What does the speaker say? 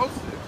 posted.